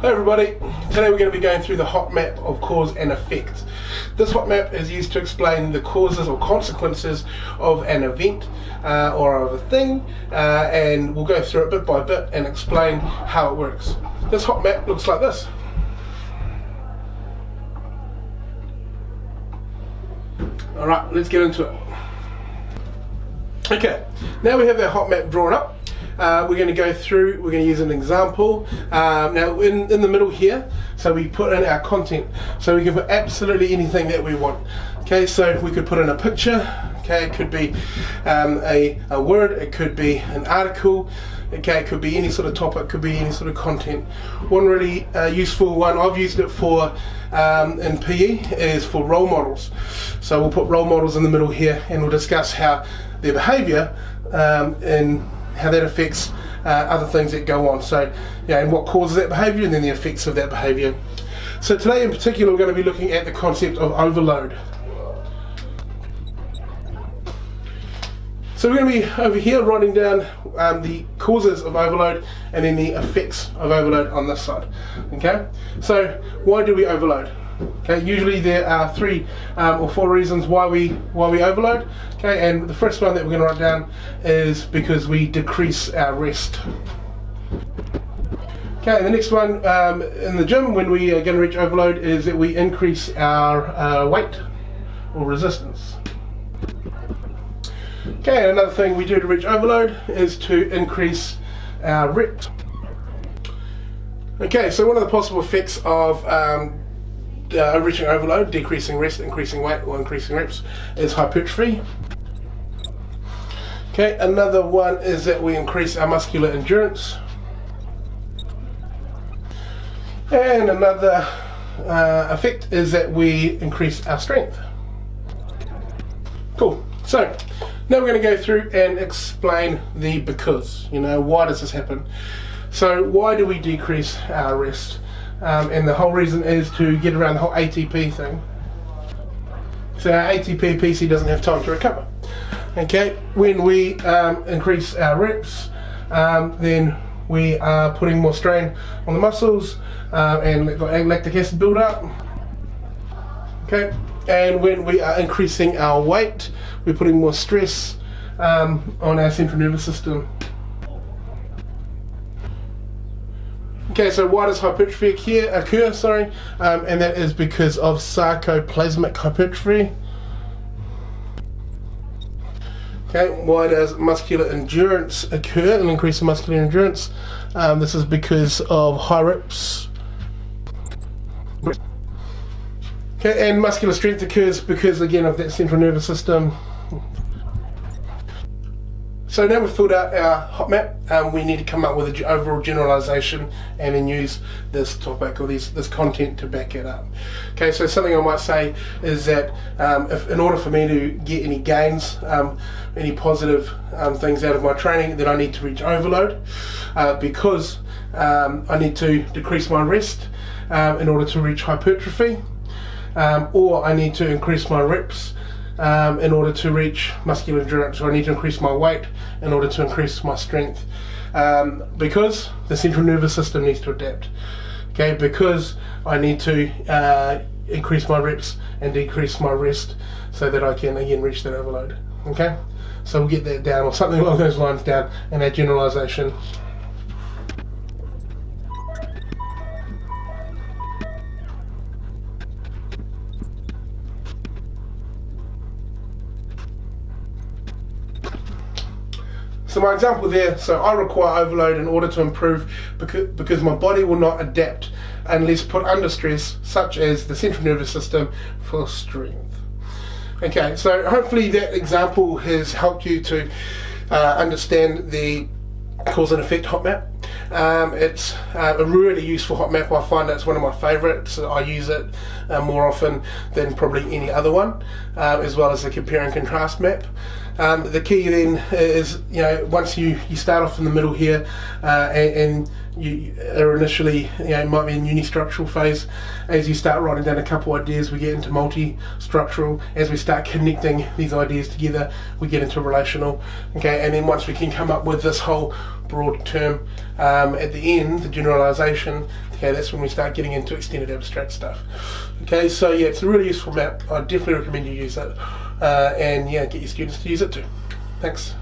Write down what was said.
Hey everybody, today we're going to be going through the hot map of cause and effect. This hot map is used to explain the causes or consequences of an event uh, or of a thing uh, and we'll go through it bit by bit and explain how it works. This hot map looks like this. Alright, let's get into it. Okay, now we have our hot map drawn up. Uh, we're going to go through, we're going to use an example. Um, now in, in the middle here, so we put in our content. So we can put absolutely anything that we want. Okay, so we could put in a picture, okay, it could be um, a, a word, it could be an article, okay, it could be any sort of topic, could be any sort of content. One really uh, useful one, I've used it for um, in PE, is for role models. So we'll put role models in the middle here and we'll discuss how their behaviour um, and how that affects uh, other things that go on. So, yeah, and what causes that behaviour, and then the effects of that behaviour. So today in particular, we're going to be looking at the concept of overload. So we're going to be over here writing down um, the causes of overload and then the effects of overload on this side. Okay, so why do we overload? Okay, usually there are three um, or four reasons why we why we overload. Okay, and the first one that we're going to write down is because we decrease our rest. Okay, the next one um, in the gym when we are going to reach overload is that we increase our uh, weight or resistance. Okay, another thing we do to reach overload is to increase our reps. Okay, so one of the possible effects of um, uh, reaching overload, decreasing rest, increasing weight, or increasing reps is hypertrophy. Okay, another one is that we increase our muscular endurance. And another uh, effect is that we increase our strength. Cool. So, now we're going to go through and explain the because. You know, why does this happen? So, why do we decrease our rest? Um, and the whole reason is to get around the whole ATP thing. So our ATP PC doesn't have time to recover. Okay, when we um, increase our reps, um, then we are putting more strain on the muscles uh, and lactic acid build up. Okay, and when we are increasing our weight, we're putting more stress um, on our central nervous system Okay, so why does hypertrophy occur? occur sorry, um, and that is because of sarcoplasmic hypertrophy. Okay, why does muscular endurance occur, an increase in muscular endurance? Um, this is because of high reps. Okay, and muscular strength occurs because again of that central nervous system so now we've filled out our hot map, um, we need to come up with an overall generalization and then use this topic or this, this content to back it up. Okay, so something I might say is that um, if in order for me to get any gains, um, any positive um, things out of my training, then I need to reach overload uh, because um, I need to decrease my rest um, in order to reach hypertrophy, or I need to increase my reps um, in order to reach muscular endurance, so I need to increase my weight in order to increase my strength. Um, because the central nervous system needs to adapt. Okay, because I need to uh, increase my reps and decrease my rest so that I can again reach that overload. Okay, so we'll get that down or something along those lines down in our generalization. So my example there, so I require overload in order to improve because, because my body will not adapt unless put under stress, such as the central nervous system, for strength. Okay, so hopefully that example has helped you to uh, understand the cause and effect hot map. Um, it's uh, a really useful hot map. I find it's one of my favourites. I use it uh, more often than probably any other one, uh, as well as the compare and contrast map. Um, the key then is, you know, once you, you start off in the middle here uh, and, and, you are initially, you know, might be in unistructural phase. As you start writing down a couple ideas, we get into multi-structural. As we start connecting these ideas together, we get into relational. Okay, and then once we can come up with this whole broad term. Um, at the end, the generalization, okay, that's when we start getting into extended abstract stuff. Okay, so yeah, it's a really useful map. I definitely recommend you use it. Uh, and yeah, get your students to use it too. Thanks.